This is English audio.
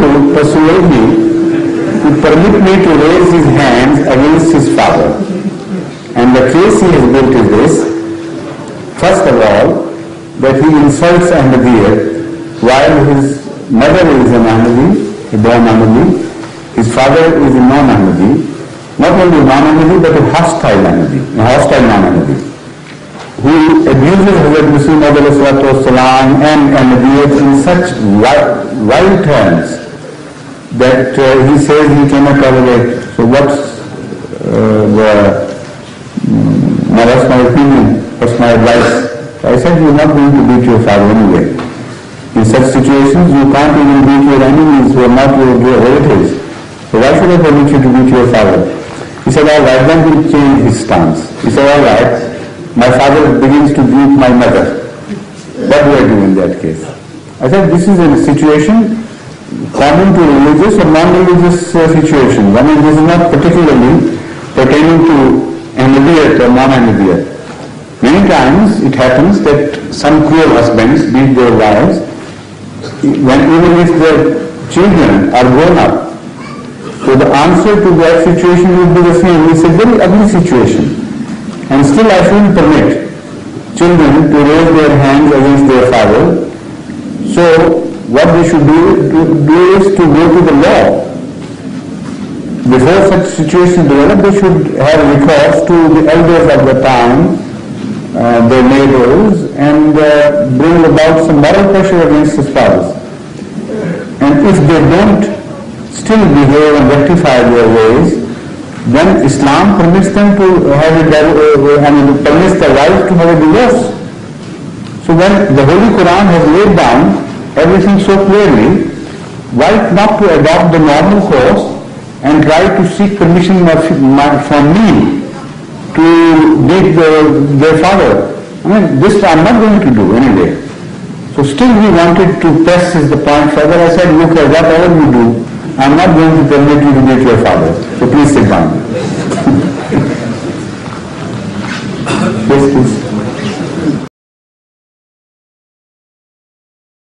to persuade me to permit me to raise his hands against his father. And the case he has built is this. First of all, that he insults Ahmadiyya while his mother is an Ahmadi, a born Ahmadi, his father is a non-Ahmadi, not only non-Ahmadi but a hostile Ahmadi, a hostile non-Ahmadi, who abuses Hazrat Muslim salam and Ahmadiyyat in such wild terms that uh, he says he cannot tolerate. So what's uh, the, um, what's my opinion, what's my advice? I said you're not going to beat your father anyway. In such situations, you can't even beat your enemies who are not your, your relatives. So why should I permit you to beat your father? He said, all right, then he changed his stance. He said, all right, my father begins to beat my mother. What do I do in that case? I said, this is a situation common to religious or non-religious uh, situations. I mean, this is not particularly pertaining to Ahmadiyyat or non-Ahmadiyyat. Many times it happens that some cruel husbands beat their wives when even if their children are grown up. So the answer to that situation would be the same. It's a very ugly situation. And still I shouldn't permit children to raise their hands against their father. So what they should do, to do is to go to the law. Before such situations develop, they should have recourse to the elders of the town uh, their neighbors and uh, bring about some moral pressure against the spouse. And if they don't still behave and rectify their ways, then Islam permits them to have a, uh, I mean, permits the wife to have a divorce. So when the Holy Quran has laid down everything so clearly, why not to adopt the normal course and try to seek permission from me to beat the, their father. I mean, this I'm not going to do anyway. So still he wanted to press the point further. I said, look, whatever you do, I'm not going to permit you to beat your father. So please.